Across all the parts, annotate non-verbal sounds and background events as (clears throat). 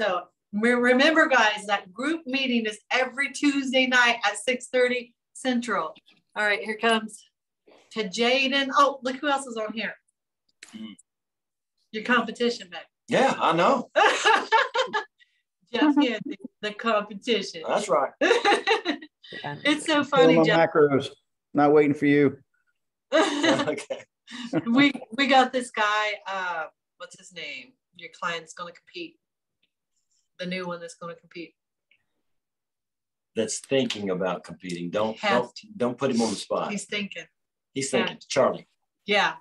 So remember, guys, that group meeting is every Tuesday night at 6:30 Central. All right, here comes to Jaden. Oh, look who else is on here. Mm. Your competition, man. Yeah, I know. (laughs) Jeff yeah, the, the competition. That's right. (laughs) it's so funny, Jeff. Macros. Not waiting for you. (laughs) okay. we we got this guy. Uh, what's his name? Your client's going to compete. The new one that's going to compete. That's thinking about competing. Don't don't don't put him on the spot. He's thinking. He's thinking. Yeah. Charlie. Yeah,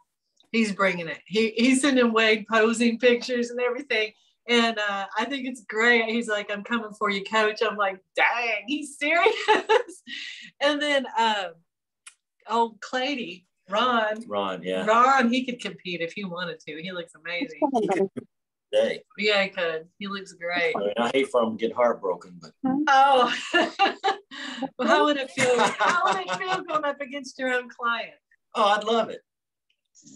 he's bringing it. He he's sending Wade posing pictures and everything. And uh, I think it's great. He's like, I'm coming for you, coach. I'm like, dang, he's serious. (laughs) and then um, oh Clady, Ron. Ron, yeah. Ron, he could compete if he wanted to. He looks amazing. Day. Yeah, he could. He looks great. I, mean, I hate for him to get heartbroken, but oh, (laughs) well, how would it feel? (laughs) How would it feel going up against your own client? Oh, I'd love it.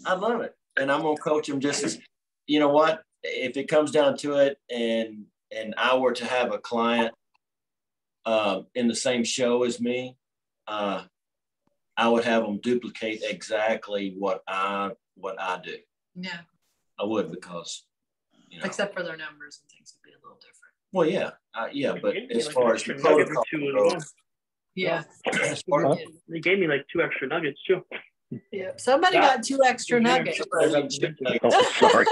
I'd love it, and I'm gonna coach him just as. You know what? If it comes down to it, and and I were to have a client uh, in the same show as me, uh, I would have them duplicate exactly what I what I do. Yeah. I would because you know, except for their numbers and things would be a little different. Well, yeah, uh, yeah, but as like far as the protocol goes, yeah, they gave me like two extra nuggets too. Yeah, somebody got two extra nuggets. oh, sorry.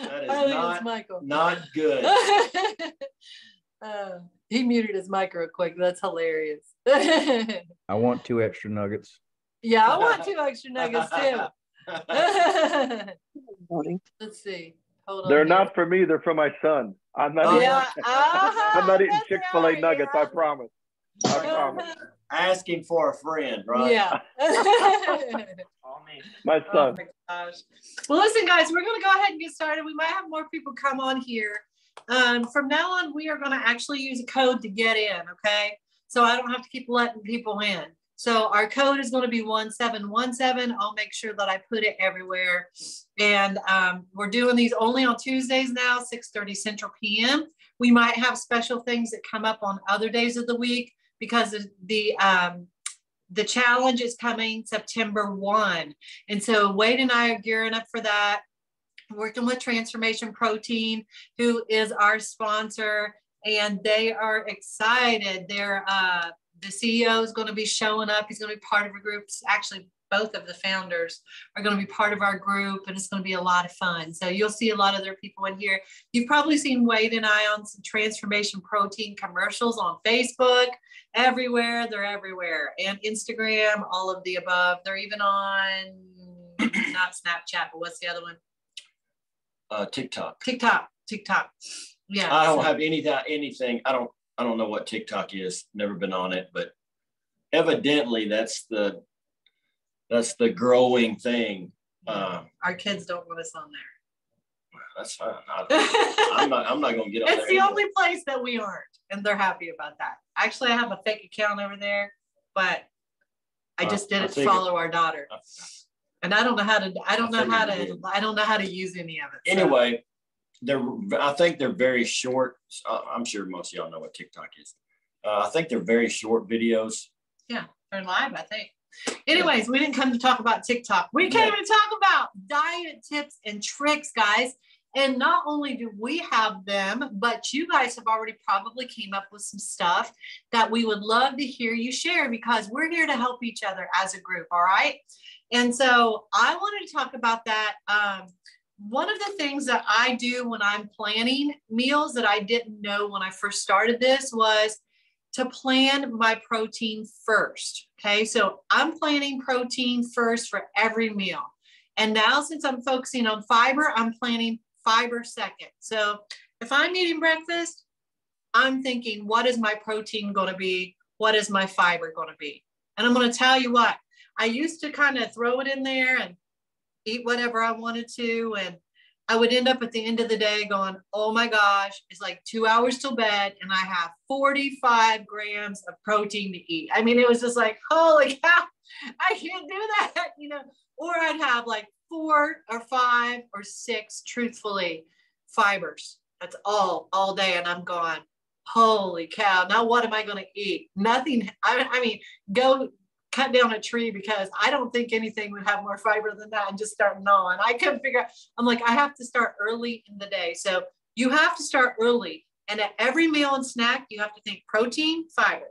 that is not, Michael. not good. (laughs) uh, he muted his mic real quick. That's hilarious. (laughs) I want two extra nuggets. Yeah, I want (laughs) two extra nuggets too. Let's see. Hold they're not for me. They're for my son. I'm not. Oh, eating, yeah. (laughs) uh-huh, I'm not eating Chick Fil A right, nuggets. Yeah. I promise. I promise. Asking for a friend, right? Yeah. (laughs) my son. Oh my well, listen, guys, we're going to go ahead and get started. We might have more people come on here. Um, from now on, we are going to actually use a code to get in, okay? So I don't have to keep letting people in. So our code is going to be 1717. I'll make sure that I put it everywhere. And um, we're doing these only on Tuesdays now, 6.30 Central PM. We might have special things that come up on other days of the week because the um, the challenge is coming September 1. And so Wade and I are gearing up for that working with Transformation Protein, who is our sponsor, and they are excited. They're uh, the CEO is going to be showing up. He's going to be part of a group. Actually, both of the founders are going to be part of our group, and it's going to be a lot of fun. So you'll see a lot of other people in here. You've probably seen Wade and I on some Transformation Protein commercials on Facebook. Everywhere, they're everywhere, and Instagram, all of the above. They're even on (clears throat) not Snapchat, but what's the other one? uh, TikTok. TikTok, TikTok. Yeah. I don't so. have any that anything. I don't. I don't know what TikTok is. Never been on it, but evidently that's the that's the growing thing. Uh, Our kids don't want us on there. That's fine. I, am not. I'm not going to get on. It's the anymore. only place that we aren't, and they're happy about that. Actually, I have a fake account over there, but I just uh, didn't follow it. our daughter. Uh, and I don't know how to. I don't know how to. I don't know how to use any of it. So. Anyway, they're. I think they're very short. Uh, I'm sure most of y'all know what TikTok is. Uh, I think they're very short videos. Yeah, they're live. I think. Anyways, we didn't come to talk about TikTok. We came to talk about diet tips and tricks, guys. And not only do we have them, but you guys have already probably came up with some stuff that we would love to hear you share because we're here to help each other as a group. All right. And so I wanted to talk about that. Um, one of the things that I do when I'm planning meals that I didn't know when I first started this was to plan my protein first. Okay, so I'm planning protein first for every meal. And now, since I'm focusing on fiber, I'm planning fiber second. So if I'm eating breakfast, I'm thinking, what is my protein going to be? What is my fiber going to be? And I'm going to tell you what, I used to kind of throw it in there and eat whatever I wanted to. And I would end up at the end of the day going, oh my gosh, it's like two hours till bed and I have 45 grams of protein to eat. I mean, it was just like, holy (laughs) cow, I can't do that, you know. Or I'd have like four or five or six, truthfully, fibers. That's all, all day. And I'm going, holy cow. Now what am I going to eat? Nothing. I, I mean, go cut down a tree because I don't think anything would have more fiber than that and just start gnawing. I couldn't figure out, I'm like, I have to start early in the day. So you have to start early. And at every meal and snack, you have to think protein, fiber,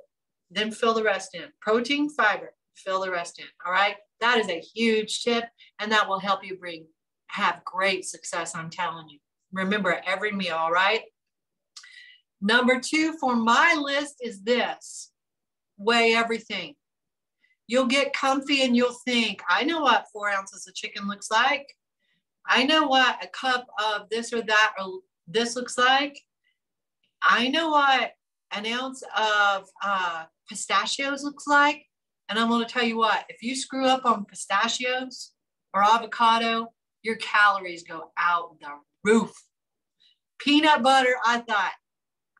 then fill the rest in. Protein, fiber, fill the rest in. All right. That is a huge tip. And that will help you bring, have great success. I'm telling you. Remember every meal. All right. Number two for my list is this weigh everything. You'll get comfy and you'll think, I know what four ounces of chicken looks like. I know what a cup of this or that or this looks like. I know what an ounce of uh, pistachios looks like. And I'm going to tell you what, if you screw up on pistachios or avocado, your calories go out the roof. Peanut butter, I thought,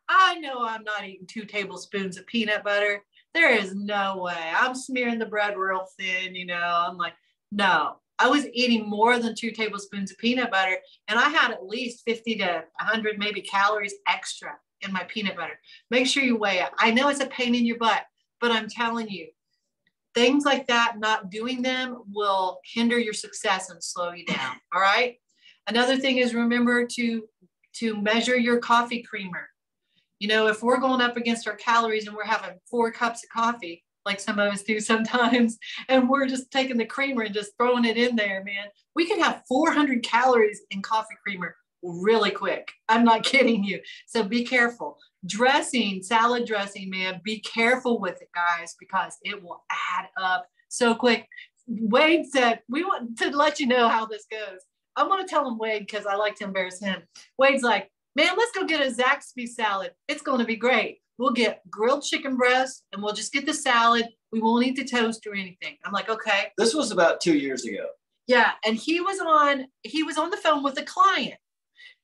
I know I'm not eating two tablespoons of peanut butter. There is no way. I'm smearing the bread real thin, you know. I'm like, no. I was eating more than two tablespoons of peanut butter, and I had at least 50 to 100 maybe calories extra in my peanut butter. Make sure you weigh it. I know it's a pain in your butt, but I'm telling you, things like that, not doing them will hinder your success and slow you down. All right. Another thing is remember to to measure your coffee creamer. You know, if we're going up against our calories and we're having four cups of coffee, like some of us do sometimes, (laughs) and we're just taking the creamer and just throwing it in there, man, we can have 400 calories in coffee creamer really quick. I'm not (laughs) kidding you. So be careful. Dressing, salad dressing, man, be careful with it, guys, because it will add up so quick. Wade said, We want to let you know how this goes. I'm going to tell him Wade because I like to embarrass him. Wade's like, Man, let's go get a Zaxby salad. It's going to be great. We'll get grilled chicken breast and we'll just get the salad. We won't eat the toast or anything. I'm like, okay. This was about two years ago. Yeah. And he was on, he was on the phone with a client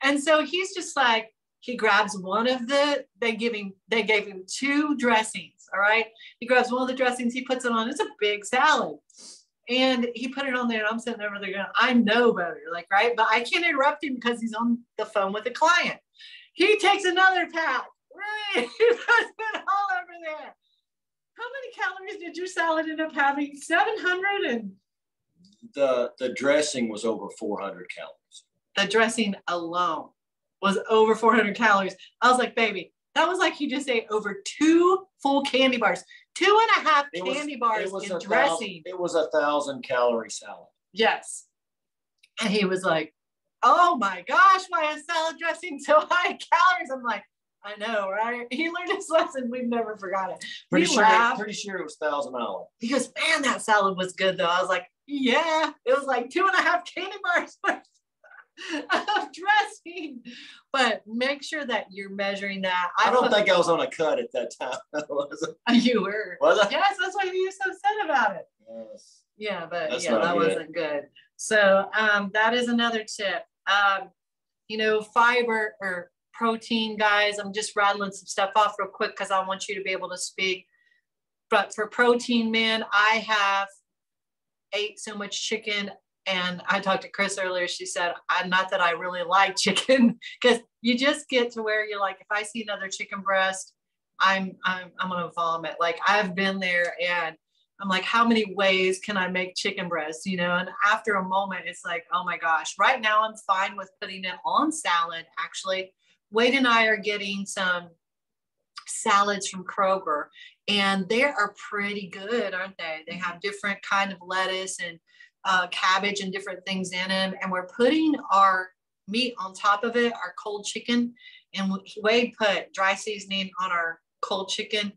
and so he's just like, he grabs one of the, they give him, they gave him two dressings. All right. He grabs one of the dressings, he puts it on. It's a big salad. And he put it on there, and I'm sitting over there going, I know better, like, right? But I can't interrupt him because he's on the phone with a client. He takes another pack, right? (laughs) He puts it all over there. How many calories did your salad end up having? 700 and the the dressing was over 400 calories the dressing alone was over 400 calories. I was like, baby, that was like you just ate over two full candy bars, two and a half it candy was, bars in dressing. It was a thousand calorie salad. Yes. And he was like, oh my gosh, why is salad dressing so high calories? I'm like, I know, right? (laughs) He learned his lesson. We've never forgot it. Pretty we sure, laughed. pretty sure it was thousand dollars. He goes, man, that salad was good though. I was like, yeah, it was like two and a half candy bars (laughs) of dressing. But make sure that you're measuring that. I, I don't think I was on a cut at that time. (laughs) was? (laughs) You were. Was I? Yes, that's why you were so sad about it. Yes. Yeah, but that's yeah, that good. wasn't good. So um, that is another tip. Um, you know, fiber or protein, guys. I'm just rattling some stuff off real quick because I want you to be able to speak. But for protein, man, I have ate so much chicken and I talked to Chris earlier. She said, I'm not that I really like chicken (laughs) because you just get to where you're like, if I see another chicken breast, I'm I'm I'm gonna vomit. Like I've been there and I'm like, how many ways can I make chicken breast? You know, and after a moment, it's like, oh my gosh, right now I'm fine with putting it on salad. Actually, Wade and I are getting some salads from Kroger and they are pretty good, aren't they? They have different kind of lettuce and uh, cabbage and different things in them. And we're putting our meat on top of it, our cold chicken. And Wade put dry seasoning on our cold chicken.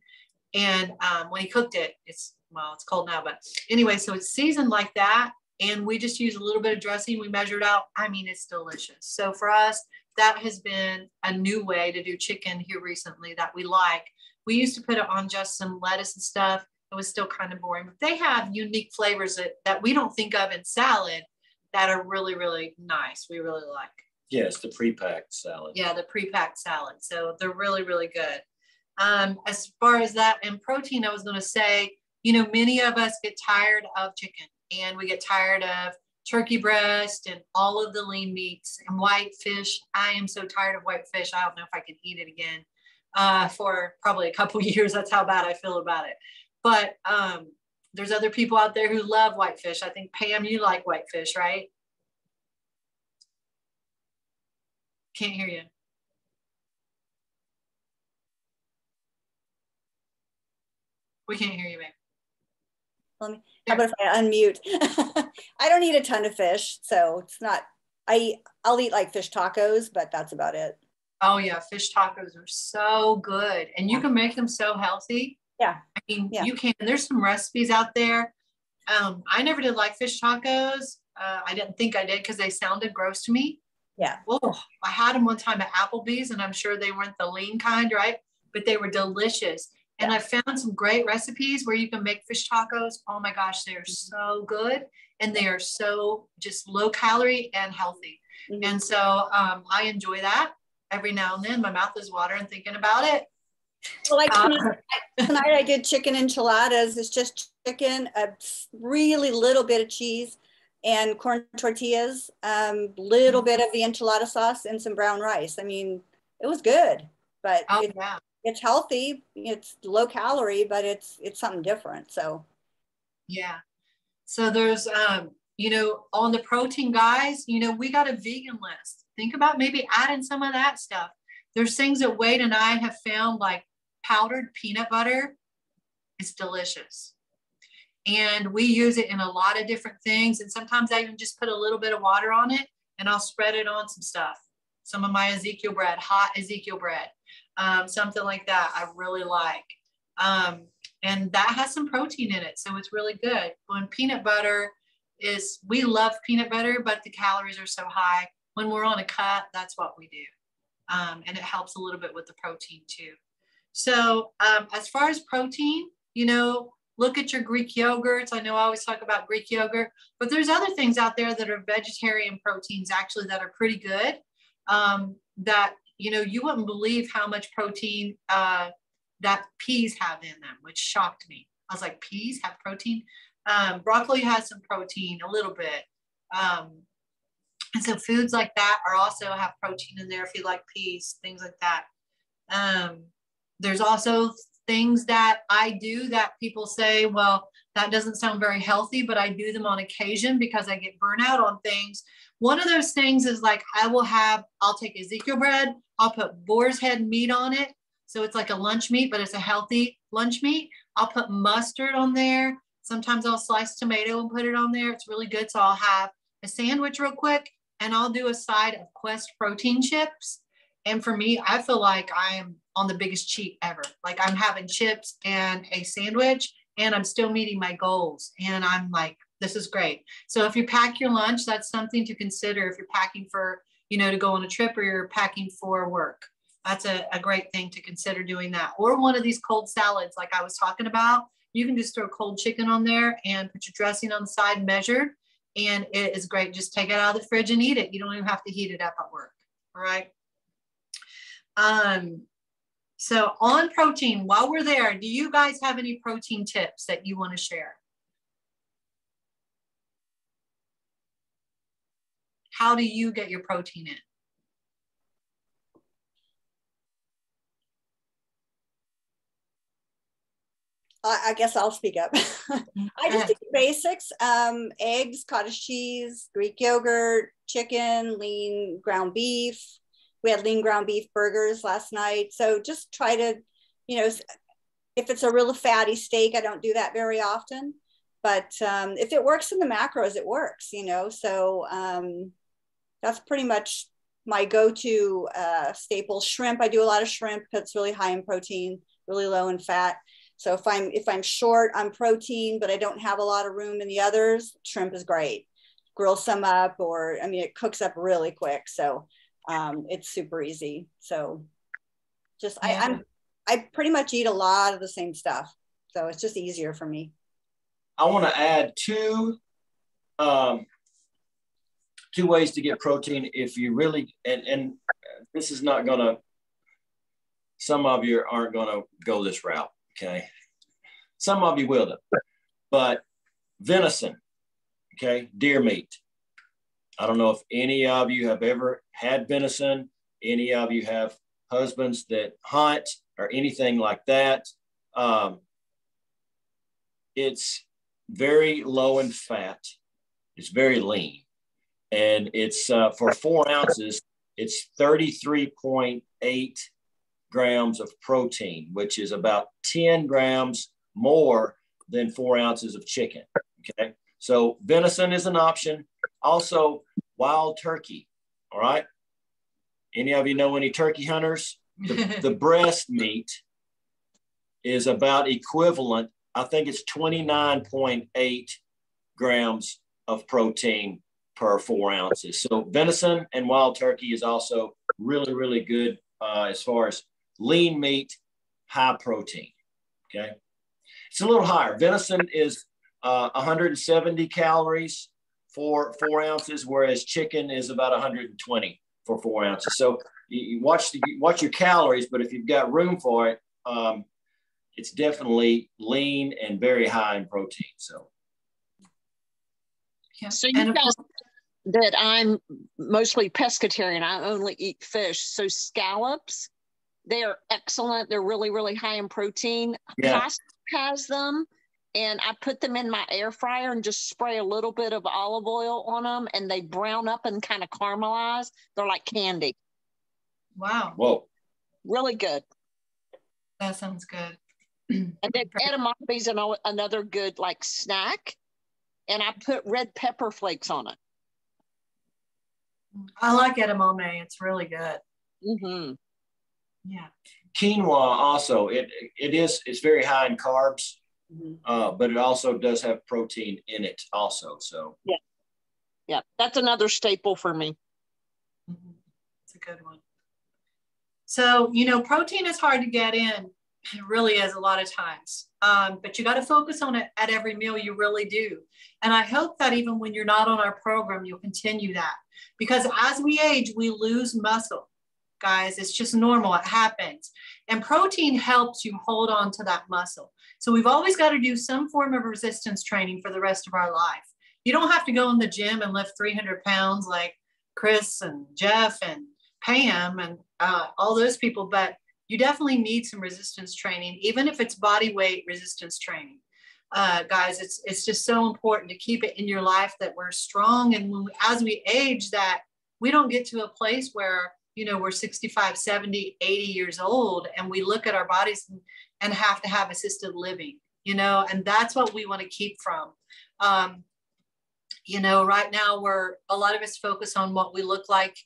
And um, when he cooked it, it's, well, it's cold now, but anyway, so it's seasoned like that. And we just use a little bit of dressing. We measured out. I mean, it's delicious. So for us, that has been a new way to do chicken here recently that we like. We used to put it on just some lettuce and stuff it was still kind of boring. But they have unique flavors that, that we don't think of in salad that are really, really nice. We really like. Yes, the pre-packed salad. Yeah, the pre-packed salad. So they're really, really good. Um, as far as that and protein, I was going to say, you know, many of us get tired of chicken and we get tired of turkey breast and all of the lean meats and white fish. I am so tired of white fish. I don't know if I can eat it again uh, for probably a couple (laughs) years. That's how bad I feel about it. But um, there's other people out there who love whitefish. I think Pam, you like whitefish, right? Can't hear you. We can't hear you, babe. Let me, how about if I unmute? (laughs) I don't eat a ton of fish, so it's not, I, I'll eat like fish tacos, but that's about it. Oh yeah, fish tacos are so good. And you can make them so healthy. Yeah. I mean, Yeah. you can. There's some recipes out there. Um, I never did like fish tacos. Uh, I didn't think I did because they sounded gross to me. Yeah. Oh, I had them one time at Applebee's, and I'm sure they weren't the lean kind, right? But they were delicious. And I found some great recipes where you can make fish tacos. Oh my gosh, they're so good, and they are so just low calorie and healthy. Mhm. And so um, I enjoy that every now and then. My mouth is watering thinking about it. Well, like Uh, tonight, tonight I did chicken enchiladas. It's just chicken, a really little bit of cheese and corn tortillas, um, little bit of the enchilada sauce and some brown rice. I mean, it was good, but oh it, yeah. it's healthy. It's low calorie, but it's it's something different. So Yeah. So there's, um, you know, on the protein guys, you know, we got a vegan list. Think about maybe adding some of that stuff. There's things that Wade and I have found like powdered peanut butter. It's delicious. And we use it in a lot of different things. And sometimes I even just put a little bit of water on it and I'll spread it on some stuff. Some of my Ezekiel bread, hot Ezekiel bread, um, something like that. I really like. Um, and that has some protein in it. So it's really good. When peanut butter is, we love peanut butter, but the calories are so high. When we're on a cut, that's what we do. Um, and it helps a little bit with the protein too. So um, as far as protein, you know, look at your Greek yogurts. I know I always talk about Greek yogurt, but there's other things out there that are vegetarian proteins actually that are pretty good. Um, that, you know, you wouldn't believe how much protein uh, that peas have in them, which shocked me. I was like, peas have protein? Um, broccoli has some protein, a little bit. Um, and so foods like that are also have protein in there if you like peas, things like that. Um, there's also things that I do that people say, well, that doesn't sound very healthy, but I do them on occasion because I get burnout on things. One of those things is like I will have, I'll take Ezekiel bread, I'll put boar's head meat on it. So it's like a lunch meat, but it's a healthy lunch meat. I'll put mustard on there. Sometimes I'll slice tomato and put it on there. It's really good. So I'll have a sandwich real quick and I'll do a side of Quest protein chips. And for me, I feel like I am on the biggest cheat ever. Like I'm having chips and a sandwich and I'm still meeting my goals. And I'm like, this is great. So if you pack your lunch, that's something to consider if you're packing for, you know, to go on a trip or you're packing for work. That's a, a great thing to consider doing that. Or one of these cold salads, like I was talking about. You can just throw cold chicken on there and put your dressing on the side measured. And it is great. Just take it out of the fridge and eat it. You don't even have to heat it up at work. All right. Um, so on protein, while we're there, do you guys have any protein tips that you want to share? How do you get your protein in? I, I guess I'll speak up. (laughs) I just do the basics: um, eggs, cottage cheese, Greek yogurt, chicken, lean ground beef. We had lean ground beef burgers last night. So just try to, you know, if it's a real fatty steak, I don't do that very often. But um, if it works in the macros, it works, you know. So um, that's pretty much my go-to uh, staple. Shrimp, I do a lot of shrimp because it's really high in protein, really low in fat. So if I'm if I'm short on protein, but I don't have a lot of room in the others, shrimp is great. Grill some up, or I mean, it cooks up really quick, so um, it's super easy. So just Yeah. I, I'm I pretty much eat a lot of the same stuff, so it's just easier for me. I want to add two um, two ways to get protein if you really and and this is not gonna some of you aren't gonna go this route okay some of you will though but venison okay deer meat I don't know if any of you have ever had venison, any of you have husbands that hunt or anything like that. Um, it's very low in fat. It's very lean. And it's uh, for four ounces, it's 33.8 grams of protein, which is about 10 grams more than four ounces of chicken. Okay. So venison is an option. Also, wild turkey. All right. Any of you know any turkey hunters? The, (laughs) the breast meat is about equivalent. I think it's 29.8 grams of protein per four ounces. So venison and wild turkey is also really, really good uh, as far as lean meat, high protein. Okay. It's a little higher. Venison is uh, 170 calories for four ounces, whereas chicken is about 120 for four ounces. So you, you watch the, watch your calories, but if you've got room for it, um, it's definitely lean and very high in protein. So. Yeah. So you know that I'm mostly pescatarian. I only eat fish. So scallops, they are excellent. They're really, really high in protein. Yeah. has them and I put them in my air fryer and just spray a little bit of olive oil on them and they brown up and kind of caramelize. They're like candy. Wow. Whoa. Really good. That sounds good. and then (clears throat) edamame is another good like snack. And I put red pepper flakes on it. I like edamame. It's really good. Mm-hmm. Yeah. Quinoa also it it is it's very high in carbs, mm-hmm. uh, but it also does have protein in it also. So yeah, yeah, that's another staple for me. Mm-hmm. It's a good one. So you know, protein is hard to get in. It really is a lot of times. Um, but you got to focus on it at every meal. You really do. And I hope that even when you're not on our program, you'll continue that because as we age, we lose muscle guys. It's just normal, it happens. And protein helps you hold on to that muscle. So we've always got to do some form of resistance training for the rest of our life. You don't have to go in the gym and lift 300 pounds like Chris and Jeff and Pam and uh, all those people, but you definitely need some resistance training, even if it's body weight resistance training. Uh, guys, it's it's just so important to keep it in your life that we're strong, and when, as we age, that we don't get to a place where you know we're 65 70 80 years old and we look at our bodies and, and have to have assisted living you know and that's what we want to keep from. Um, you know right now we're a lot of us focus on what we look like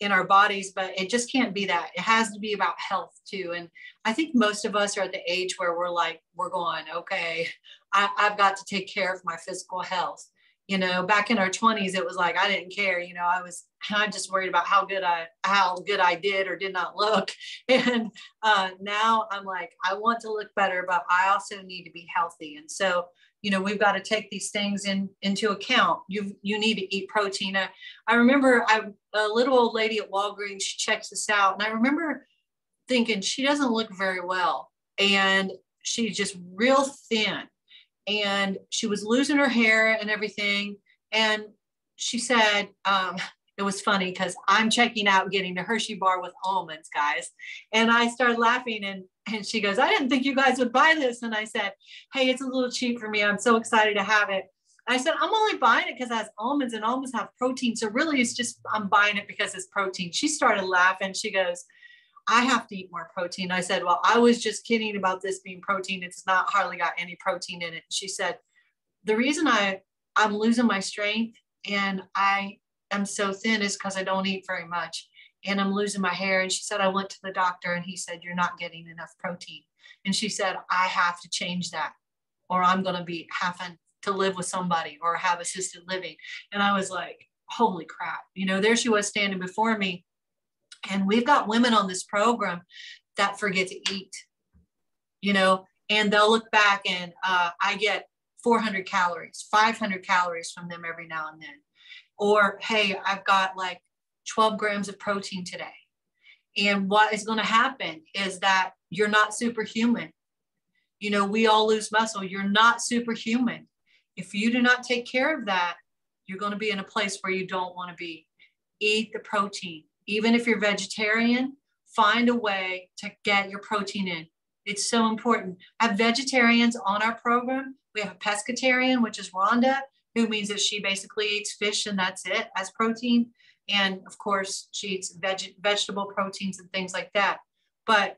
in our bodies but it just can't be that. It has to be about health too and i think most of us are at the age where we're like we're going okay? I, i've got to take care of my physical health you know back in our 20s it was like i didn't care you know i was i'm just worried about how good i how good i did or did not look. (laughs) And uh, now i'm like i want to look better but i also need to be healthy. And so you know we've got to take these things in into account. You you need to eat protein. I, I remember I, a little old lady at walgreens she checks this out and i remember thinking she doesn't look very well and she's just real thin and she was losing her hair and everything. And she said, um, it was funny because I'm checking out getting the Hershey bar with almonds, guys. And I started laughing and and she goes, I didn't think you guys would buy this. And I said, Hey, it's a little cheap for me. I'm so excited to have it. I said, I'm only buying it because it has almonds and almonds have protein. So really it's just I'm buying it because it's protein. She started laughing. She goes, I have to eat more protein. I said, Well, I was just kidding about this being protein. It's not hardly got any protein in it. She said, The reason I, I'm losing my strength and I am so thin is because I don't eat very much and I'm losing my hair. And she said, I went to the doctor and he said, You're not getting enough protein. And she said, I have to change that or I'm going to be having to live with somebody or have assisted living. And I was like, Holy crap. You know, there she was standing before me and we've got women on this program that forget to eat, you know, and they'll look back and uh, I get 400 calories, 500 calories from them every now and then. Or, hey, I've got like 12 grams of protein today. And what is going to happen is that you're not superhuman. You know, we all lose muscle. You're not superhuman. If you do not take care of that, you're going to be in a place where you don't want to be. Eat the protein. Even if you're vegetarian, find a way to get your protein in. It's so important. I have vegetarians on our program. We have a pescatarian, which is Rhonda, who means that she basically eats fish and that's it as protein. And of course, she eats veg- vegetable proteins and things like that. But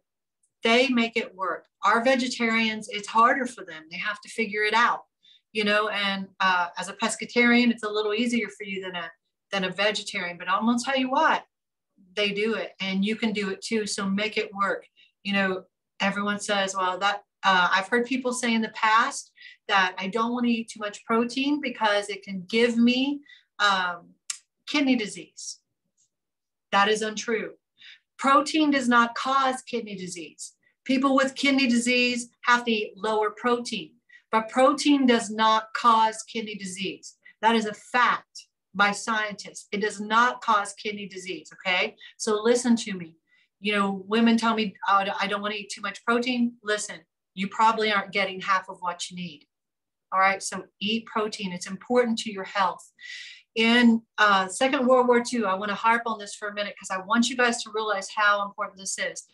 they make it work. Our vegetarians, it's harder for them. They have to figure it out, you know. And uh, as a pescatarian, it's a little easier for you than a than a vegetarian. But I'm gonna tell you what, they do it, and you can do it too. So make it work. You know, everyone says, well, that uh, I've heard people say in the past that I don't want to eat too much protein because it can give me um, kidney disease. That is untrue. Protein does not cause kidney disease. People with kidney disease have to eat lower protein, but protein does not cause kidney disease. That is a fact by scientists. It does not cause kidney disease. Okay. So listen to me. You know, women tell me, oh, I don't want to eat too much protein. Listen, you probably aren't getting half of what you need. All right. So eat protein. It's important to your health. In uh, Second World War II, I want to harp on this for a minute because I want you guys to realize how important this is.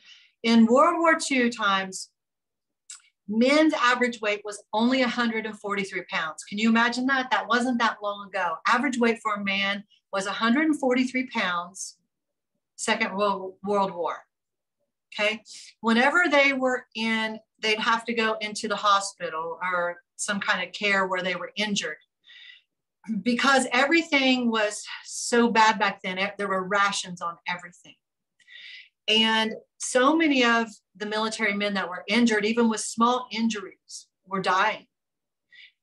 In World War II times, men's average weight was only 143 pounds. Can you imagine that? That wasn't that long ago. Average weight for a man was 143 pounds, Second World, World War. Okay. Whenever they were in, they'd have to go into the hospital or some kind of care where they were injured because everything was so bad back then, there were rations on everything. And so many of the military men that were injured, even with small injuries, were dying.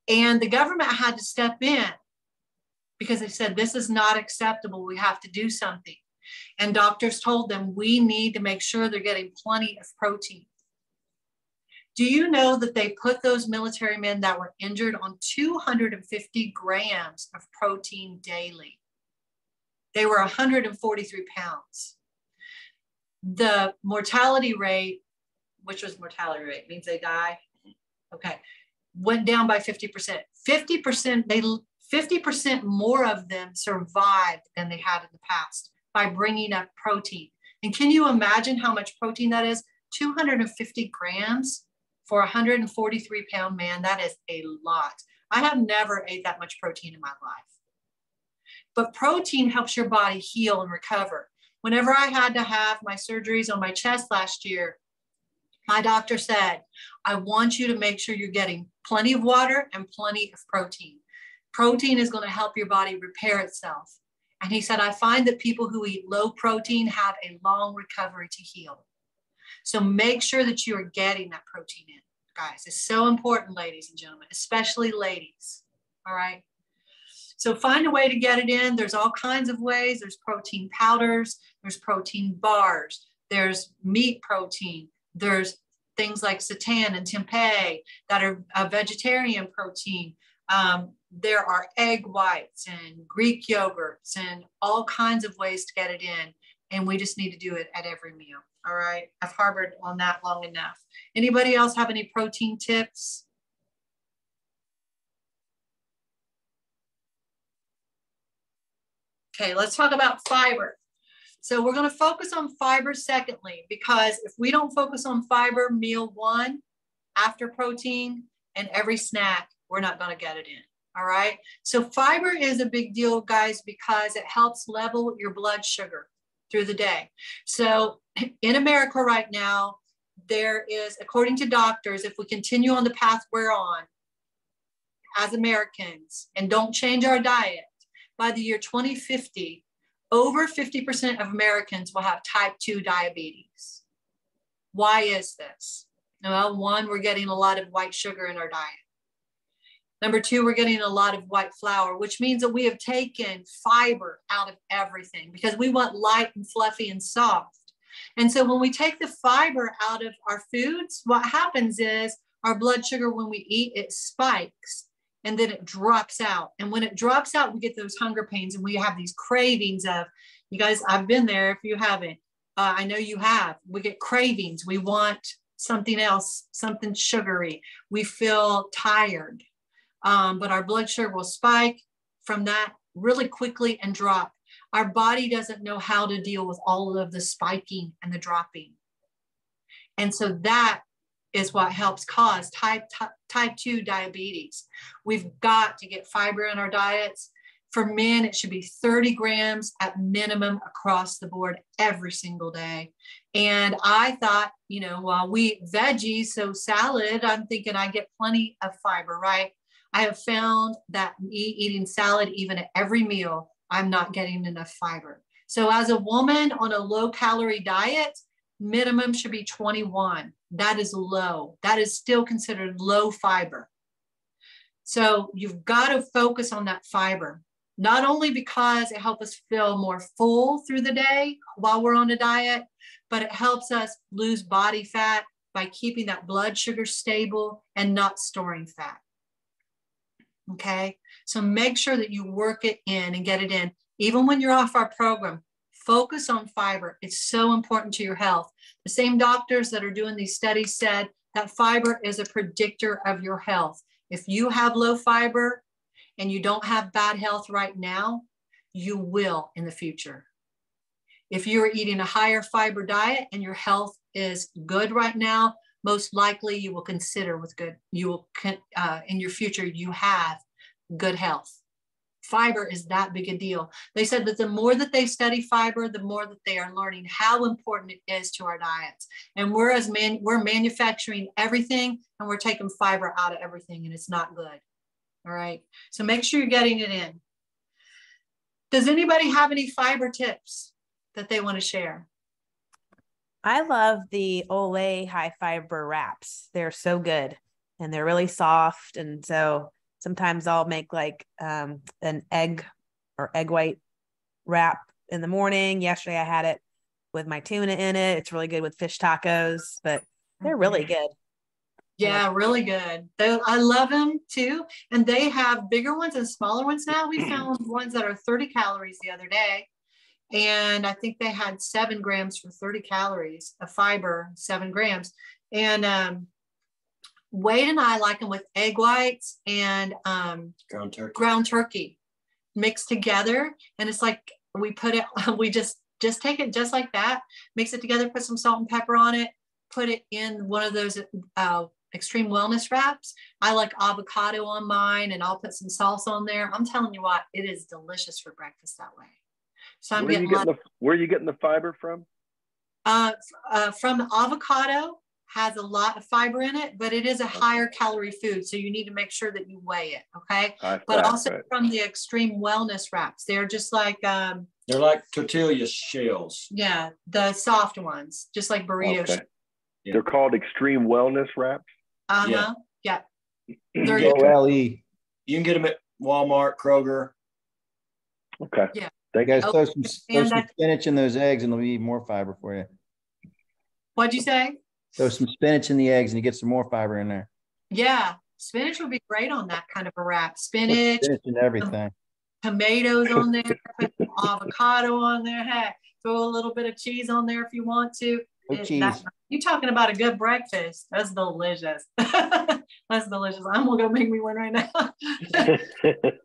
And the government had to step in because they said, This is not acceptable. We have to do something. And doctors told them, We need to make sure they're getting plenty of protein. Do you know that they put those military men that were injured on 250 grams of protein daily? They were 143 pounds. The mortality rate, which was mortality rate, means they die. Okay, went down by 50%. 50%, they 50% more of them survived than they had in the past by bringing up protein. And can you imagine how much protein that is? 250 grams for a 143 pound man, that is a lot. I have never ate that much protein in my life. But protein helps your body heal and recover. Whenever I had to have my surgeries on my chest last year, my doctor said, I want you to make sure you're getting plenty of water and plenty of protein. Protein is going to help your body repair itself. And he said, I find that people who eat low protein have a long recovery to heal. So make sure that you are getting that protein in, guys. It's so important, ladies and gentlemen, especially ladies. All right. So find a way to get it in. There's all kinds of ways. There's protein powders, there's protein bars, there's meat protein, there's things like seitan and tempeh that are a vegetarian protein. Um, there are egg whites and Greek yogurts and all kinds of ways to get it in. And we just need to do it at every meal. All right, I've harbored on that long enough. Anybody else have any protein tips? Okay, let's talk about fiber. So we're going to focus on fiber secondly, because if we don't focus on fiber meal one after protein and every snack, we're not going to get it in. All right. So fiber is a big deal, guys, because it helps level your blood sugar through the day. So in America right now, there is, according to doctors, if we continue on the path we're on as Americans and don't change our diet, by the year 2050, over 50% of Americans will have type 2 diabetes. Why is this? Well, one, we're getting a lot of white sugar in our diet. Number two, we're getting a lot of white flour, which means that we have taken fiber out of everything because we want light and fluffy and soft. And so when we take the fiber out of our foods, what happens is our blood sugar, when we eat, it spikes and then it drops out. And when it drops out, we get those hunger pains and we have these cravings of, you guys, I've been there if you haven't. Uh, I know you have. We get cravings. We want something else, something sugary. We feel tired um, but our blood sugar will spike. From that, really quickly and drop. Our body doesn't know how to deal with all of the spiking and the dropping. And so that is what helps cause type, type 2 diabetes. We've got to get fiber in our diets. For men, it should be 30 grams at minimum across the board every single day. And I thought, you know, while we eat veggies, so salad, I'm thinking I get plenty of fiber, right? I have found that me eating salad, even at every meal, I'm not getting enough fiber. So, as a woman on a low calorie diet, minimum should be 21. That is low. That is still considered low fiber. So, you've got to focus on that fiber not only because it helps us feel more full through the day while we're on a diet, but it helps us lose body fat by keeping that blood sugar stable and not storing fat. Okay, so make sure that you work it in and get it in. Even when you're off our program, focus on fiber. It's so important to your health. The same doctors that are doing these studies said that fiber is a predictor of your health. If you have low fiber, and you don't have bad health right now, you will in the future. If you are eating a higher fiber diet and your health is good right now, most likely you will consider with good, you will, uh, in your future, you have good health. Fiber is that big a deal. They said that the more that they study fiber, the more that they are learning how important it is to our diets. And we're as man, we're manufacturing everything and we're taking fiber out of everything and it's not good. All right. So make sure you're getting it in. Does anybody have any fiber tips that they want to share? I love the Ole high fiber wraps. They're so good and they're really soft. And so sometimes I'll make like um, an egg or egg white wrap in the morning. Yesterday I had it with my tuna in it. It's really good with fish tacos, but they're really good. Yeah, really good. They, I love them too. And they have bigger ones and smaller ones now. We (clears throat) found ones that are 30 calories the other day. And I think they had seven grams for 30 calories of fiber, seven grams. And um, Wade and I like them with egg whites and um, ground turkey. Ground turkey mixed together. And it's like we put it, (laughs) we just just take it just like that, mix it together, put some salt and pepper on it, put it in one of those uh, extreme wellness wraps. I like avocado on mine and I'll put some sauce on there. I'm telling you what, it is delicious for breakfast that way. So I'm where getting, getting the, where are you getting the fiber from? Uh, uh, from the avocado has a lot of fiber in it, but it is a higher calorie food. So you need to make sure that you weigh it. Okay. but right, also right. from the extreme wellness wraps. They're just like, um, they're like tortilla shells. Yeah. The soft ones, just like burritos. Okay. Yeah. They're called extreme wellness wraps. Uh huh. Yeah. yeah. (clears throat) OLE. You can get them at Walmart, Kroger. Okay. Yeah. Thank guys, throw some, throw some spinach in those eggs and they'll be more fiber for you. What'd you say? Throw some spinach in the eggs and you get some more fiber in there. Yeah. Spinach would be great on that kind of a wrap. Spinach, spinach and everything. Tomatoes on there, (laughs) put avocado on there. Heck, throw a little bit of cheese on there if you want to. cheese. That, you talking about a good breakfast. That's delicious. (laughs) That's delicious. I'm gonna go make me one right now. (laughs)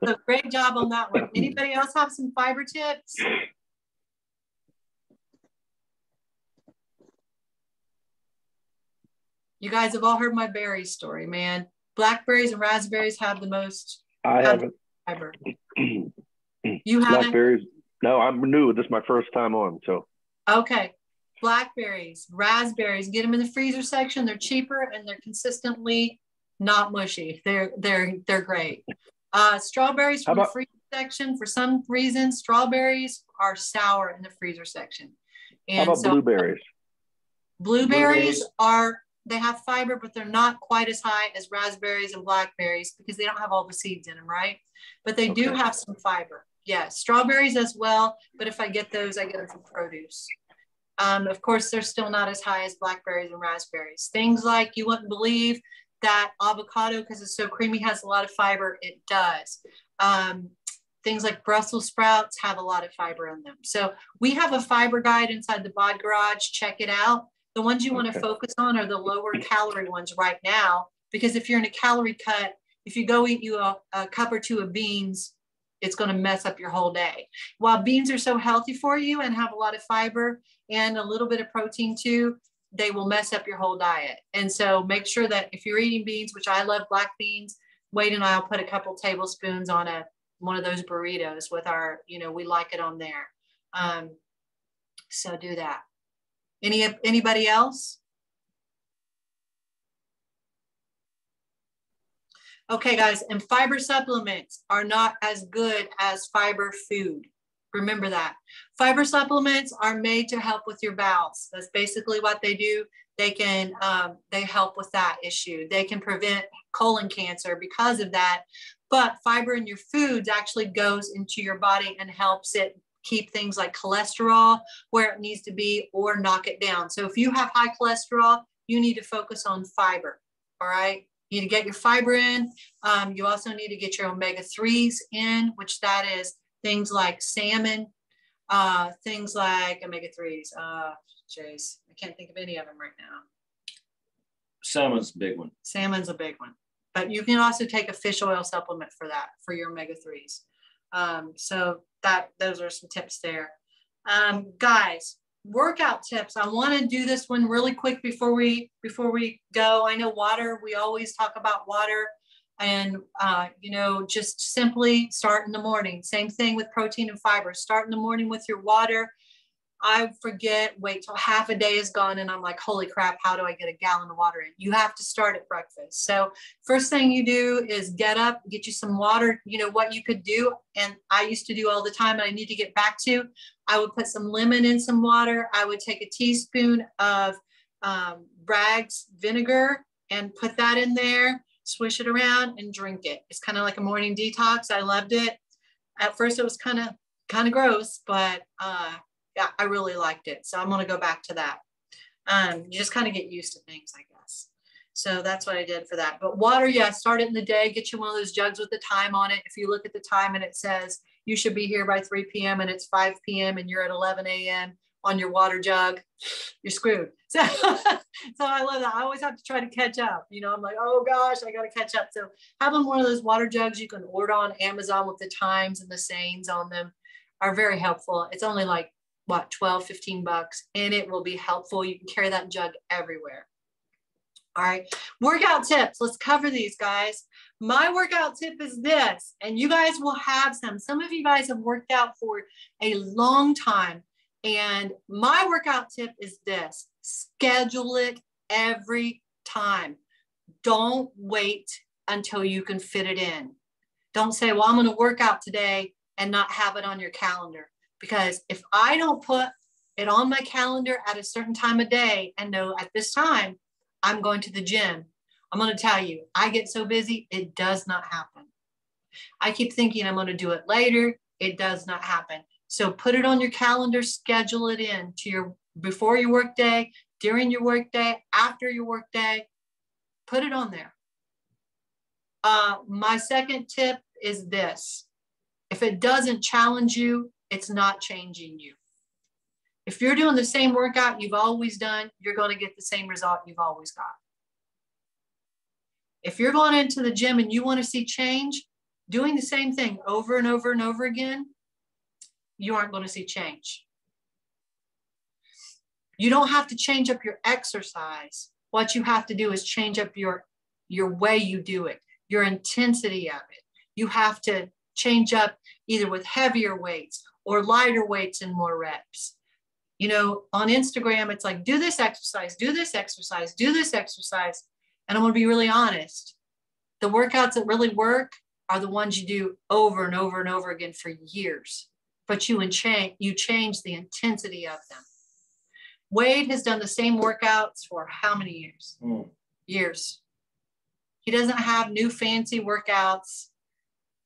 so great job on that one. Anybody else have some fiber tips? You guys have all heard my berry story, man. Blackberries and raspberries have the most I haven't fiber. (clears throat) you haven't blackberries. No, I'm new. This is my first time on, so okay blackberries, raspberries, get them in the freezer section. They're cheaper and they're consistently not mushy. They're they're they're great. Uh, strawberries from about- the freezer section. For some reason, strawberries are sour in the freezer section. And How about so, blueberries? Blueberries, blueberries are they have fiber, but they're not quite as high as raspberries and blackberries because they don't have all the seeds in them, right? But they okay. do have some fiber. Yeah, strawberries as well. But if I get those, I get them from produce. Um, of course, they're still not as high as blackberries and raspberries. Things like you wouldn't believe that avocado, because it's so creamy, has a lot of fiber. It does. Um, things like Brussels sprouts have a lot of fiber in them. So we have a fiber guide inside the Bod Garage. Check it out. The ones you want to focus on are the lower calorie ones right now, because if you're in a calorie cut, if you go eat you a, a cup or two of beans it's going to mess up your whole day. While beans are so healthy for you and have a lot of fiber and a little bit of protein too, they will mess up your whole diet. And so make sure that if you're eating beans, which I love black beans, Wade and I'll put a couple tablespoons on a one of those burritos with our, you know, we like it on there. Um, so do that. Any anybody else? Okay, guys, and fiber supplements are not as good as fiber food. Remember that. Fiber supplements are made to help with your bowels. That's basically what they do. They can um, they help with that issue. They can prevent colon cancer because of that. But fiber in your foods actually goes into your body and helps it keep things like cholesterol where it needs to be or knock it down. So if you have high cholesterol, you need to focus on fiber. All right. You need to get your fiber in. Um, you also need to get your omega 3s in, which that is things like salmon, uh, things like omega 3s. Uh, jeez, I can't think of any of them right now. Salmon's a big one. Salmon's a big one. But you can also take a fish oil supplement for that, for your omega 3s. Um, so that those are some tips there. Um, guys, workout tips. I want to do this one really quick before we before we go. I know water. We always talk about water, and uh, you know, just simply start in the morning. Same thing with protein and fiber. Start in the morning with your water. I forget, wait till half a day is gone, and I'm like, holy crap, how do I get a gallon of water in? You have to start at breakfast. So, first thing you do is get up, get you some water. You know what you could do, and I used to do all the time, and I need to get back to. I would put some lemon in some water. I would take a teaspoon of um, Bragg's vinegar and put that in there, swish it around, and drink it. It's kind of like a morning detox. I loved it. At first, it was kind of kind of gross, but uh, I really liked it. So I'm going to go back to that. Um, you just kind of get used to things, I guess. So that's what I did for that. But water, yeah, start it in the day. Get you one of those jugs with the time on it. If you look at the time and it says you should be here by 3 p.m. and it's 5 p.m. and you're at 11 a.m. on your water jug, you're screwed. (laughs) So, so I love that. I always have to try to catch up. You know, I'm like, oh gosh, I got to catch up. So having one of those water jugs you can order on Amazon with the times and the sayings on them are very helpful. It's only like what 12 15 bucks and it will be helpful. You can carry that jug everywhere. All right workout tips. Let's cover these guys. My workout tip is this and you guys will have some. Some of you guys have worked out for a long time and my workout tip is this. Schedule it every time. Don't wait until you can fit it in. Don't say well i'm going to work out today and not have it on your calendar because if I don't put it on my calendar at a certain time of day and know at this time I'm going to the gym, I'm going to tell you, I get so busy, it does not happen. I keep thinking I'm going to do it later. It does not happen. So put it on your calendar, schedule it in to your before your work day, during your work day, after your work day. Put it on there. Uh, my second tip is this if it doesn't challenge you, it's not changing you. If you're doing the same workout you've always done, you're going to get the same result you've always got. If you're going into the gym and you want to see change, doing the same thing over and over and over again, you aren't going to see change. You don't have to change up your exercise. What you have to do is change up your, your way you do it, your intensity of it. You have to change up either with heavier weights or lighter weights and more reps. You know, on Instagram, it's like, do this exercise, do this exercise, do this exercise. And I'm going to be really honest. The workouts that really work are the ones you do over and over and over again for years, but you, change, you change the intensity of them. Wade has done the same workouts for how many years? Mm. Years. He doesn't have new fancy workouts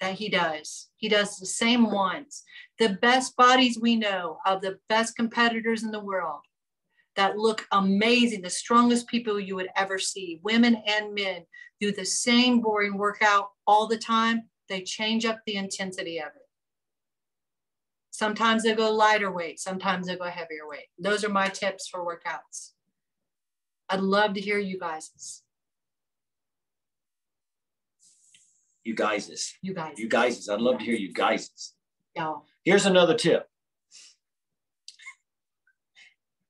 that he does. He does the same ones. The best bodies we know of the best competitors in the world that look amazing, the strongest people you would ever see, women and men, do the same boring workout all the time. They change up the intensity of it. Sometimes they go lighter weight, sometimes they go heavier weight. Those are my tips for workouts. I'd love to hear you guys. You guys. You guys. You guys. I'd love to hear you guys. Yeah. Here's another tip.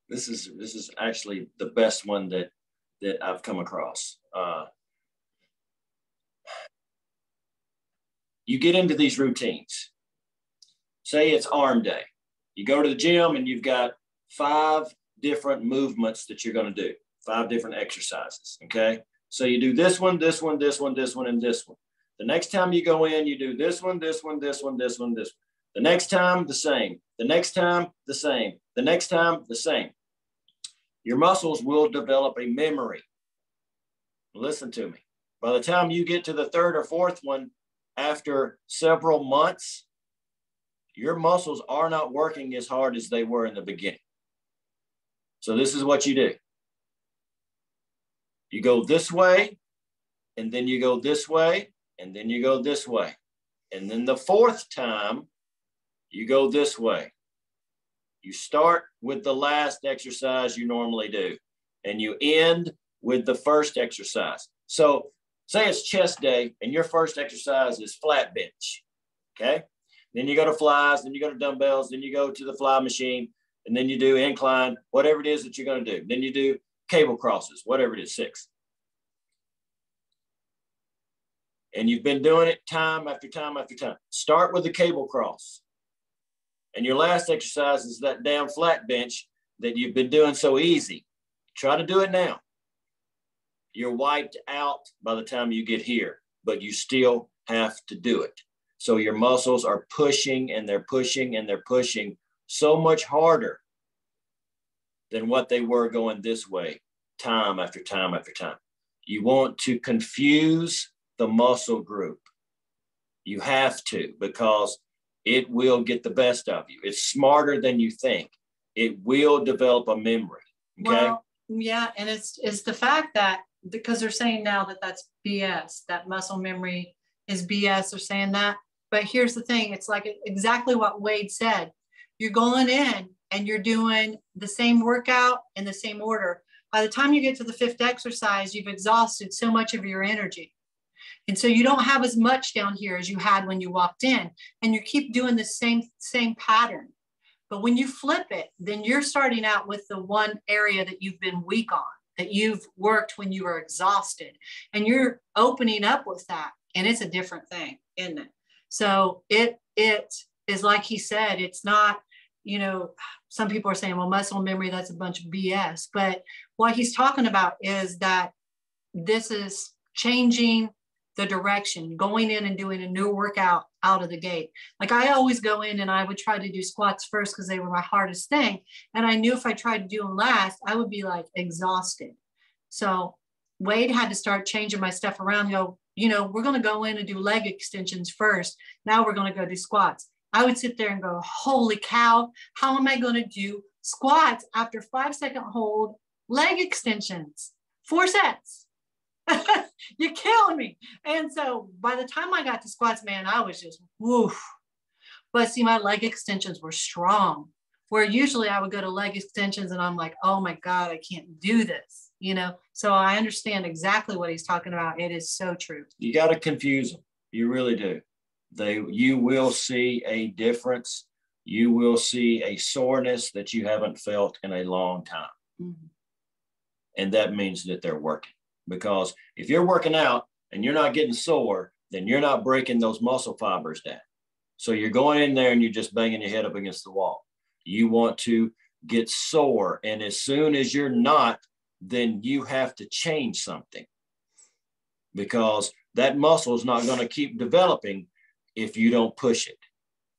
This is this is actually the best one that that I've come across. Uh, you get into these routines. Say it's arm day. You go to the gym and you've got five different movements that you're going to do, five different exercises. Okay. So you do this one, this one, this one, this one, and this one. The next time you go in, you do this one, this one, this one, this one, this one. The next time, the same. The next time, the same. The next time, the same. Your muscles will develop a memory. Listen to me. By the time you get to the third or fourth one, after several months, your muscles are not working as hard as they were in the beginning. So, this is what you do you go this way, and then you go this way, and then you go this way. And then the fourth time, you go this way. You start with the last exercise you normally do, and you end with the first exercise. So, say it's chest day, and your first exercise is flat bench. Okay. Then you go to flies, then you go to dumbbells, then you go to the fly machine, and then you do incline, whatever it is that you're going to do. Then you do cable crosses, whatever it is, six. And you've been doing it time after time after time. Start with the cable cross. And your last exercise is that damn flat bench that you've been doing so easy. Try to do it now. You're wiped out by the time you get here, but you still have to do it. So your muscles are pushing and they're pushing and they're pushing so much harder than what they were going this way, time after time after time. You want to confuse the muscle group. You have to because it will get the best of you. It's smarter than you think. It will develop a memory. Okay. Well, yeah, and it's it's the fact that because they're saying now that that's BS, that muscle memory is BS. They're saying that, but here's the thing: it's like exactly what Wade said. You're going in and you're doing the same workout in the same order. By the time you get to the fifth exercise, you've exhausted so much of your energy. And so you don't have as much down here as you had when you walked in, and you keep doing the same same pattern. But when you flip it, then you're starting out with the one area that you've been weak on, that you've worked when you were exhausted, and you're opening up with that, and it's a different thing, isn't it? So it it is like he said, it's not, you know, some people are saying, well, muscle memory, that's a bunch of BS. But what he's talking about is that this is changing the direction, going in and doing a new workout out of the gate. Like I always go in and I would try to do squats first because they were my hardest thing. And I knew if I tried to do them last, I would be like exhausted. So Wade had to start changing my stuff around. Go, you know, we're going to go in and do leg extensions first. Now we're going to go do squats. I would sit there and go, holy cow, how am I going to do squats after five second hold leg extensions? Four sets (laughs) You're killing me. And so by the time I got to squats, man, I was just woof. But see, my leg extensions were strong. Where usually I would go to leg extensions and I'm like, oh my God, I can't do this. You know, so I understand exactly what he's talking about. It is so true. You got to confuse them. You really do. They you will see a difference. You will see a soreness that you haven't felt in a long time. Mm-hmm. And that means that they're working because if you're working out and you're not getting sore, then you're not breaking those muscle fibers down. So you're going in there and you're just banging your head up against the wall. You want to get sore. And as soon as you're not, then you have to change something because that muscle is not going to keep developing if you don't push it.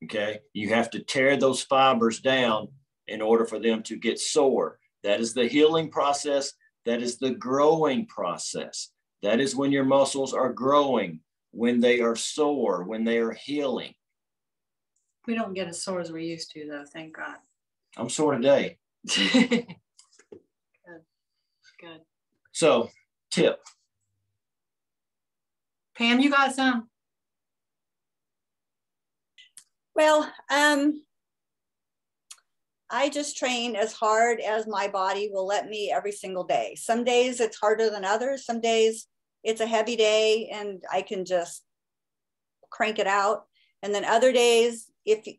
Okay. You have to tear those fibers down in order for them to get sore. That is the healing process that is the growing process. That is when your muscles are growing, when they are sore, when they are healing. We don't get as sore as we used to, though, thank God. I'm sore today. (laughs) Good. Good. So, tip. Pam, you got some? Well, um, I just train as hard as my body will let me every single day. Some days it's harder than others. Some days it's a heavy day and I can just crank it out. And then other days, if, if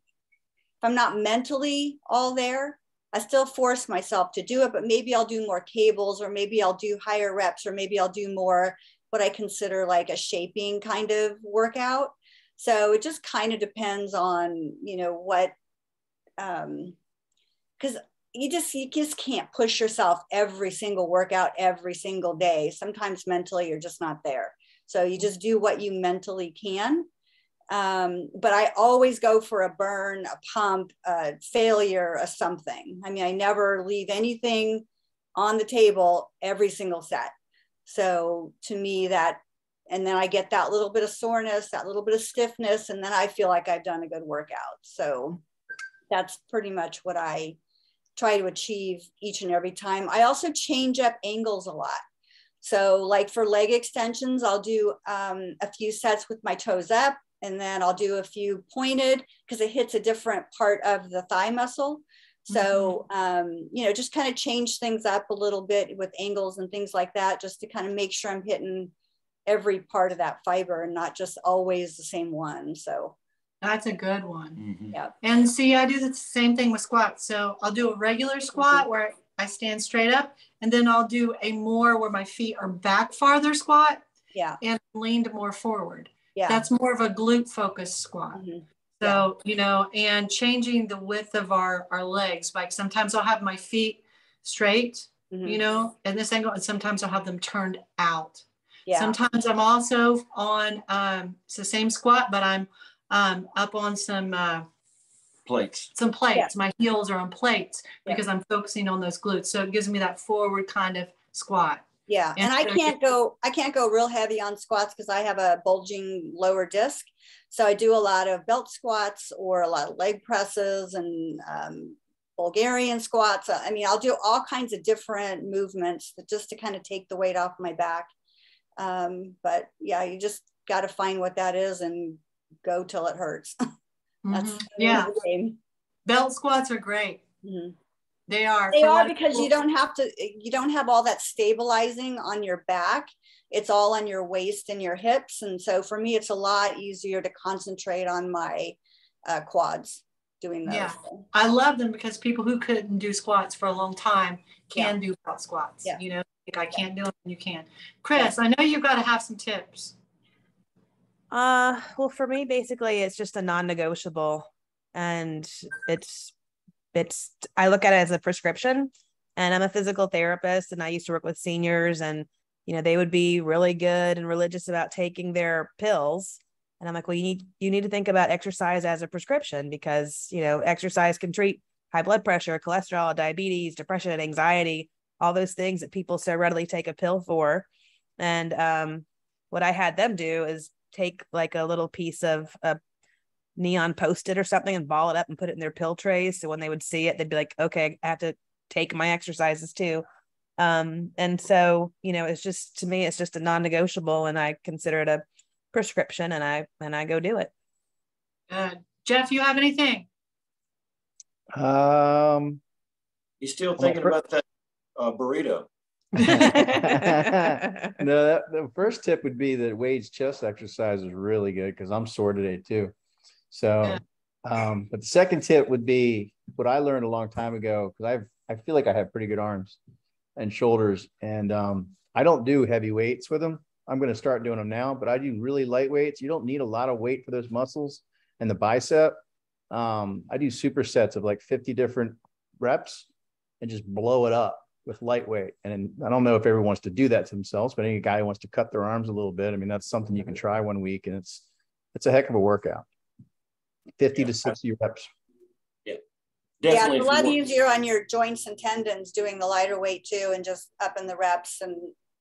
I'm not mentally all there, I still force myself to do it, but maybe I'll do more cables or maybe I'll do higher reps or maybe I'll do more what I consider like a shaping kind of workout. So it just kind of depends on, you know, what, um, because you just you just can't push yourself every single workout every single day. Sometimes mentally you're just not there. So you just do what you mentally can. Um, but I always go for a burn, a pump, a failure, a something. I mean, I never leave anything on the table every single set. So to me, that, and then I get that little bit of soreness, that little bit of stiffness, and then I feel like I've done a good workout. So that's pretty much what I try to achieve each and every time. I also change up angles a lot. So like for leg extensions, I'll do um, a few sets with my toes up and then I'll do a few pointed because it hits a different part of the thigh muscle. So, mm-hmm. um, you know, just kind of change things up a little bit with angles and things like that, just to kind of make sure I'm hitting every part of that fiber and not just always the same one. So, that's a good one. Mm-hmm. Yeah. And see, I do the same thing with squats. So I'll do a regular squat mm-hmm. where I stand straight up, and then I'll do a more where my feet are back farther squat. Yeah. And leaned more forward. Yeah. That's more of a glute focused squat. Mm-hmm. So, yeah. you know, and changing the width of our, our legs. Like sometimes I'll have my feet straight, mm-hmm. you know, at this angle, and sometimes I'll have them turned out. Yeah. Sometimes I'm also on, um, it's the same squat, but I'm um, up on some uh, plates. Some plates. Yeah. My heels are on plates because I'm focusing on those glutes. So it gives me that forward kind of squat. Yeah, and, and I can't go I can't go real heavy on squats because I have a bulging lower disc. So I do a lot of belt squats or a lot of leg presses and um, Bulgarian squats. I mean, I'll do all kinds of different movements just to kind of take the weight off my back. Um, but yeah, you just got to find what that is and go till it hurts. (laughs) That's mm-hmm. yeah. Belt squats are great. Mm-hmm. They are. They are because you don't have to. You don't have all that stabilizing on your back. It's all on your waist and your hips, and so for me, it's a lot easier to concentrate on my uh, quads doing those. Yeah, I love them because people who couldn't do squats for a long time can yeah. do belt squats. Yeah. You know, like I can't do them, you can. Chris, yeah. I know you've got to have some tips. Uh, well, for me, basically, it's just a non-negotiable, and it's it's. I look at it as a prescription, and I'm a physical therapist, and I used to work with seniors, and you know they would be really good and religious about taking their pills, and I'm like, well, you need you need to think about exercise as a prescription because you know exercise can treat high blood pressure, cholesterol, diabetes, depression, anxiety, all those things that people so readily take a pill for, and um, what I had them do is take like a little piece of a neon post-it or something and ball it up and put it in their pill trays. So when they would see it, they'd be like, okay, I have to take my exercises too. Um, and so, you know, it's just to me, it's just a non-negotiable and I consider it a prescription and I and I go do it. Good. Jeff, you have anything? Um you still thinking about that uh, burrito? (laughs) no, that, the first tip would be that Wade's chest exercise is really good because I'm sore today too. So, um, but the second tip would be what I learned a long time ago because I've I feel like I have pretty good arms and shoulders, and um, I don't do heavy weights with them. I'm going to start doing them now, but I do really light weights. You don't need a lot of weight for those muscles and the bicep. Um, I do supersets of like 50 different reps and just blow it up with lightweight. And I don't know if everyone wants to do that to themselves, but any guy who wants to cut their arms a little bit, I mean, that's something you can try one week and it's, it's a heck of a workout. 50 yeah. to 60 reps. Yeah. Definitely yeah, it's a lot easier on your joints and tendons doing the lighter weight too, and just up in the reps and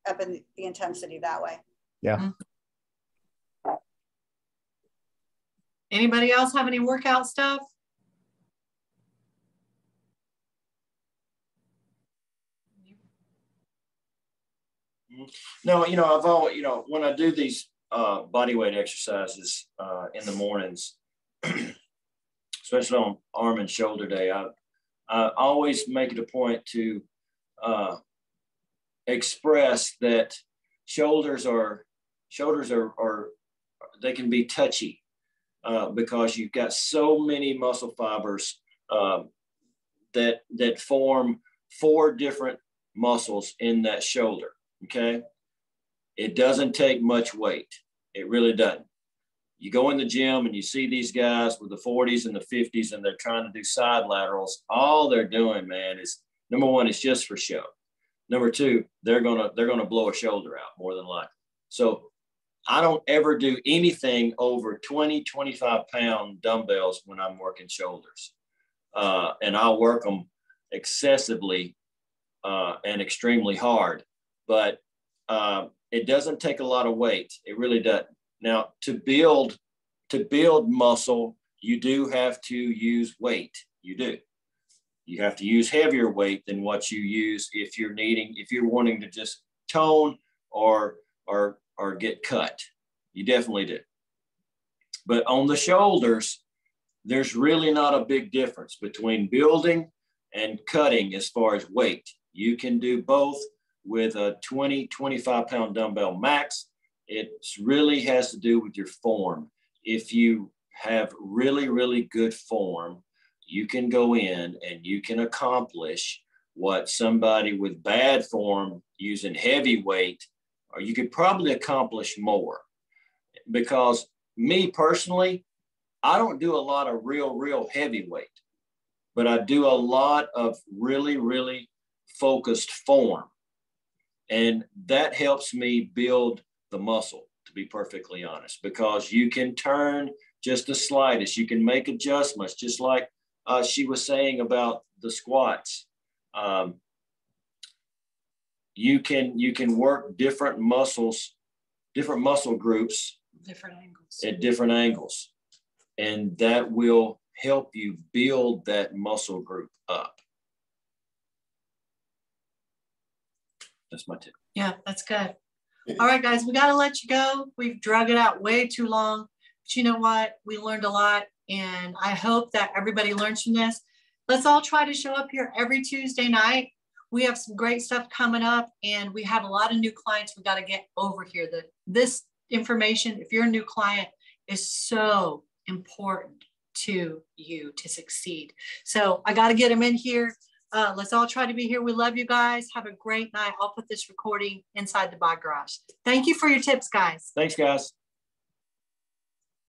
up in the intensity that way. Yeah. Mm-hmm. Anybody else have any workout stuff? No, you know, I've always, you know, when I do these uh, body weight exercises uh, in the mornings, (clears throat) especially on arm and shoulder day, I, I always make it a point to uh, express that shoulders are shoulders are, are they can be touchy uh, because you've got so many muscle fibers um, that that form four different muscles in that shoulder. Okay, it doesn't take much weight. It really doesn't. You go in the gym and you see these guys with the 40s and the 50s, and they're trying to do side laterals. All they're doing, man, is number one, it's just for show. Number two, they're gonna they're gonna blow a shoulder out more than likely. So I don't ever do anything over 20, 25 pound dumbbells when I'm working shoulders. Uh, and I'll work them excessively uh, and extremely hard. But uh, it doesn't take a lot of weight. It really doesn't. Now to build to build muscle, you do have to use weight. You do. You have to use heavier weight than what you use if you're needing if you're wanting to just tone or or or get cut. You definitely do. But on the shoulders, there's really not a big difference between building and cutting as far as weight. You can do both with a 20, 25 pound dumbbell max. It really has to do with your form. If you have really, really good form, you can go in and you can accomplish what somebody with bad form using heavy weight or you could probably accomplish more. Because me personally, I don't do a lot of real, real heavyweight, but I do a lot of really, really focused form. And that helps me build the muscle, to be perfectly honest, because you can turn just the slightest, you can make adjustments, just like uh, she was saying about the squats. Um, you can you can work different muscles, different muscle groups, different angles at different angles, and that will help you build that muscle group up. That's my tip. Yeah, that's good. All right, guys, we got to let you go. We've drug it out way too long. But you know what? We learned a lot, and I hope that everybody learns from this. Let's all try to show up here every Tuesday night we have some great stuff coming up and we have a lot of new clients we got to get over here that this information if you're a new client is so important to you to succeed so i got to get them in here uh, let's all try to be here. We love you guys. Have a great night. I'll put this recording inside the Bod Garage. Thank you for your tips guys. Thanks guys